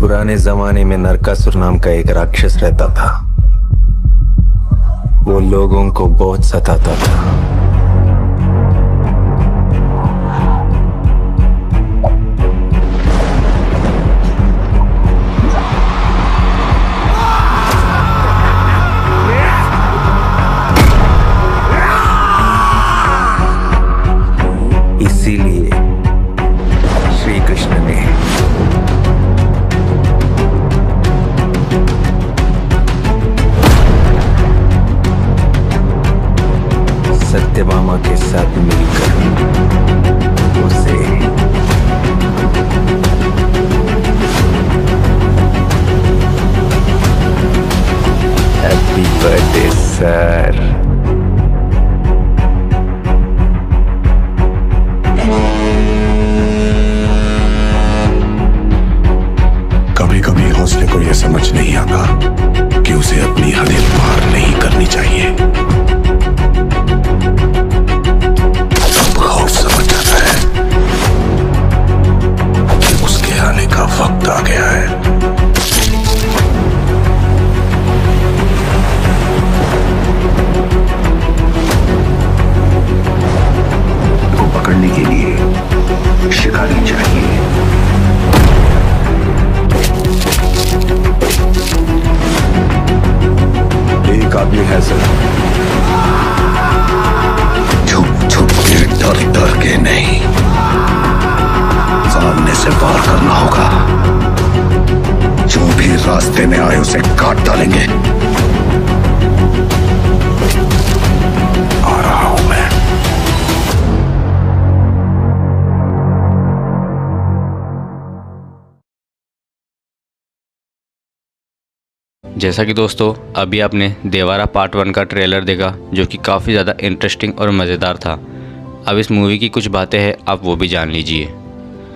पुराने जमाने में नरकासुर नाम का एक राक्षस रहता था। वो लोगों को बहुत सताता था। सत्यभामा के साथ मिलकर उसे हैप्पी बर्थडे सर कभी कभी हौसले को यह समझ नहीं आता। रास्ते में आए उसे काट डालेंगे। आ रहा हूँ मैं। जैसा कि दोस्तों, अभी आपने देवारा पार्ट वन का ट्रेलर देखा, जो कि काफ़ी ज़्यादा इंटरेस्टिंग और मज़ेदार था। अब इस मूवी की कुछ बातें हैं, आप वो भी जान लीजिए।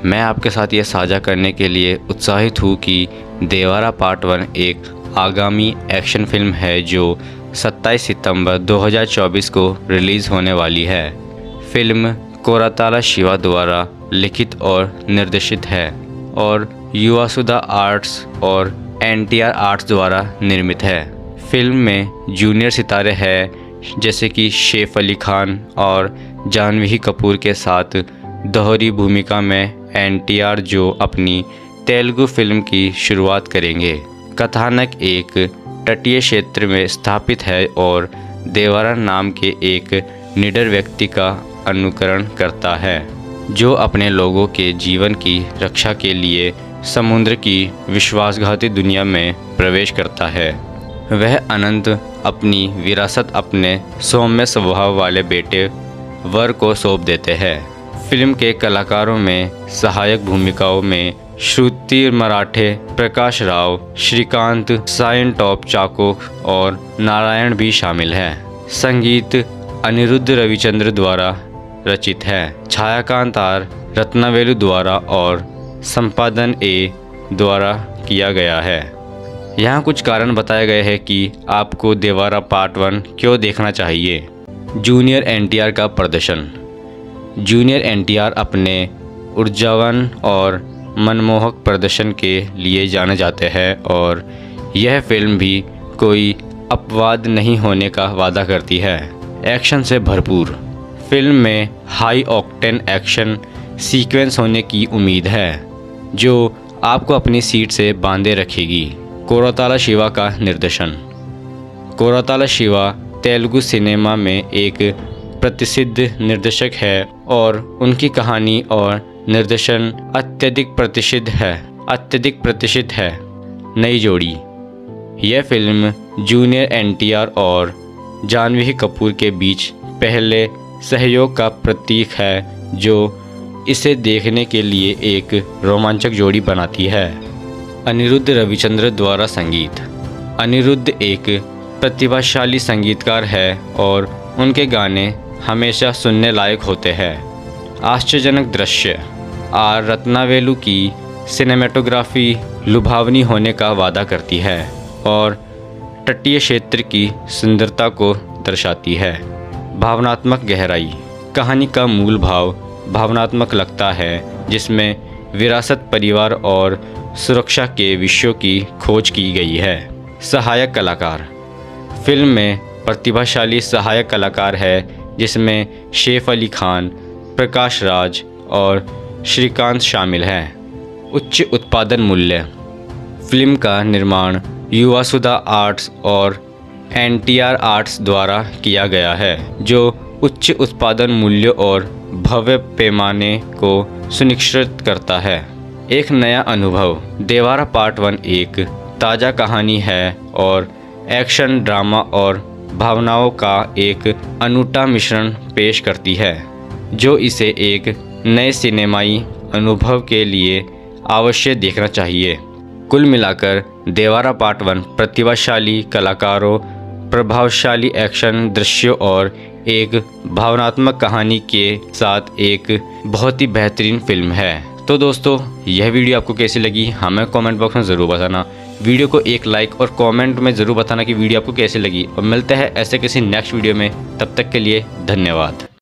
मैं आपके साथ ये साझा करने के लिए उत्साहित हूँ कि देवारा पार्ट वन एक आगामी एक्शन फ़िल्म है जो 27 सितंबर 2024 को रिलीज़ होने वाली है। फ़िल्म कोराताला शिवा द्वारा लिखित और निर्देशित है और युवासुधा आर्ट्स और एनटीआर आर्ट्स द्वारा निर्मित है। फ़िल्म में जूनियर सितारे हैं, जैसे कि शेफ अली खान और जानवी कपूर के साथ दोहरी भूमिका में एनटीआर जो अपनी तेलुगु फ़िल्म की शुरुआत करेंगे। कथानक एक तटीय क्षेत्र में स्थापित है और देवारा नाम के एक निडर व्यक्ति का अनुकरण करता है, जो अपने लोगों के जीवन की रक्षा के लिए समुद्र की विश्वासघाती दुनिया में प्रवेश करता है। वह अनंत अपनी विरासत अपने सौम्य स्वभाव वाले बेटे वर को सौंप देते हैं। फ़िल्म के कलाकारों में सहायक भूमिकाओं में श्रुति मराठे, प्रकाश राव, श्रीकांत साइन टॉप चाको और नारायण भी शामिल हैं। संगीत अनिरुद्ध रविचंद्र द्वारा रचित है। छायाकांत आर रत्नावेलु द्वारा और संपादन ए द्वारा किया गया है। यहाँ कुछ कारण बताए गए हैं कि आपको देवारा पार्ट वन क्यों देखना चाहिए। जूनियर एनटीआर का प्रदर्शन। जूनियर एनटीआर अपने ऊर्जावान और मनमोहक प्रदर्शन के लिए जाने जाते हैं और यह फ़िल्म भी कोई अपवाद नहीं होने का वादा करती है। एक्शन से भरपूर। फ़िल्म में हाई ऑक्टेन एक्शन सीक्वेंस होने की उम्मीद है, जो आपको अपनी सीट से बांधे रखेगी। कोराताला शिवा का निर्देशन। कोराताला शिवा तेलुगु सिनेमा में एक प्रतिसिद्ध निर्देशक है और उनकी कहानी और निर्देशन अत्यधिक प्रतिष्ठित है, अत्यधिक प्रतिष्ठित है। नई जोड़ी। यह फ़िल्म जूनियर एनटीआर और जानवी कपूर के बीच पहले सहयोग का प्रतीक है, जो इसे देखने के लिए एक रोमांचक जोड़ी बनाती है। अनिरुद्ध रविचंद्र द्वारा संगीत। अनिरुद्ध एक प्रतिभाशाली संगीतकार है और उनके गाने हमेशा सुनने लायक होते हैं। आश्चर्यजनक दृश्य। आर रत्नावेलु की सिनेमेटोग्राफी लुभावनी होने का वादा करती है और तटीय क्षेत्र की सुंदरता को दर्शाती है। भावनात्मक गहराई, कहानी का मूल भाव भावनात्मक लगता है, जिसमें विरासत परिवार और सुरक्षा के विषयों की खोज की गई है। सहायक कलाकार, फ़िल्म में प्रतिभाशाली सहायक कलाकार है, जिसमें शेफ अली खान, प्रकाश राज और श्रीकांत शामिल हैं। उच्च उत्पादन मूल्य। फ़िल्म का निर्माण युवासुधा आर्ट्स और एन आर्ट्स द्वारा किया गया है, जो उच्च उत्पादन मूल्य और भव्य पैमाने को सुनिश्चित करता है। एक नया अनुभव, देवारा पार्ट वन एक, ताज़ा कहानी है और एक्शन, ड्रामा और भावनाओं का एक अनूठा मिश्रण पेश करती है, जो इसे एक नए सिनेमाई अनुभव के लिए अवश्य देखना चाहिए। कुल मिलाकर देवारा पार्ट वन प्रतिभाशाली कलाकारों, प्रभावशाली एक्शन दृश्यों और एक भावनात्मक कहानी के साथ एक बहुत ही बेहतरीन फ़िल्म है। तो दोस्तों, यह वीडियो आपको कैसी लगी? हमें कमेंट बॉक्स में ज़रूर बताना। वीडियो को एक लाइक और कमेंट में ज़रूर बताना कि वीडियो आपको कैसी लगी। और मिलते हैं ऐसे किसी नेक्स्ट वीडियो में। तब तक के लिए धन्यवाद।